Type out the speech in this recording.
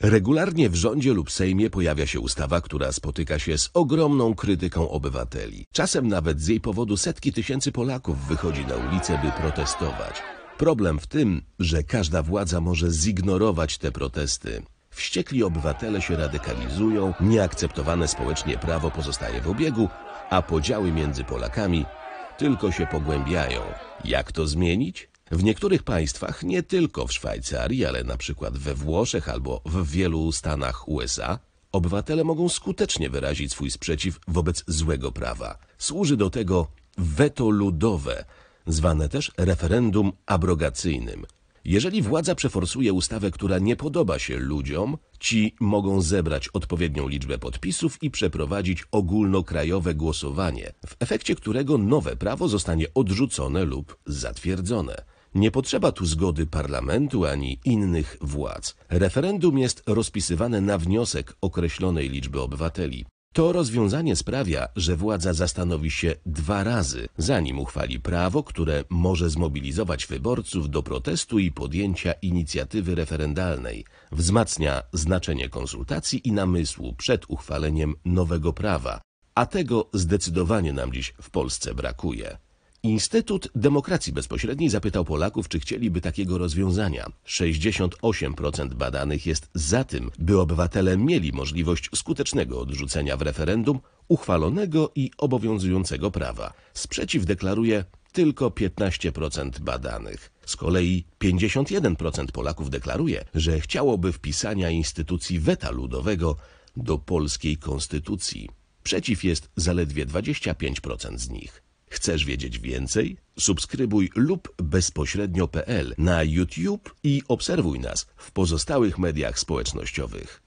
Regularnie w rządzie lub Sejmie pojawia się ustawa, która spotyka się z ogromną krytyką obywateli. Czasem nawet z jej powodu setki tysięcy Polaków wychodzi na ulicę, by protestować. Problem w tym, że każda władza może zignorować te protesty. Wściekli obywatele się radykalizują, nieakceptowane społecznie prawo pozostaje w obiegu, a podziały między Polakami tylko się pogłębiają. Jak to zmienić? W niektórych państwach, nie tylko w Szwajcarii, ale na przykład we Włoszech albo w wielu stanach USA, obywatele mogą skutecznie wyrazić swój sprzeciw wobec złego prawa. Służy do tego weto ludowe, zwane też referendum abrogacyjnym. Jeżeli władza przeforsuje ustawę, która nie podoba się ludziom, ci mogą zebrać odpowiednią liczbę podpisów i przeprowadzić ogólnokrajowe głosowanie, w efekcie którego nowe prawo zostanie odrzucone lub zatwierdzone. Nie potrzeba tu zgody parlamentu ani innych władz. Referendum jest rozpisywane na wniosek określonej liczby obywateli. To rozwiązanie sprawia, że władza zastanowi się dwa razy, zanim uchwali prawo, które może zmobilizować wyborców do protestu i podjęcia inicjatywy referendalnej. Wzmacnia znaczenie konsultacji i namysłu przed uchwaleniem nowego prawa, a tego zdecydowanie nam dziś w Polsce brakuje. Instytut Demokracji Bezpośredniej zapytał Polaków, czy chcieliby takiego rozwiązania. 68% badanych jest za tym, by obywatele mieli możliwość skutecznego odrzucenia w referendum uchwalonego i obowiązującego prawa. Sprzeciw deklaruje tylko 15% badanych. Z kolei 51% Polaków deklaruje, że chciałoby wpisania instytucji weta ludowego do polskiej konstytucji. Przeciw jest zaledwie 25% z nich. Chcesz wiedzieć więcej? Subskrybuj lub bezpośrednio.pl na YouTube i obserwuj nas w pozostałych mediach społecznościowych.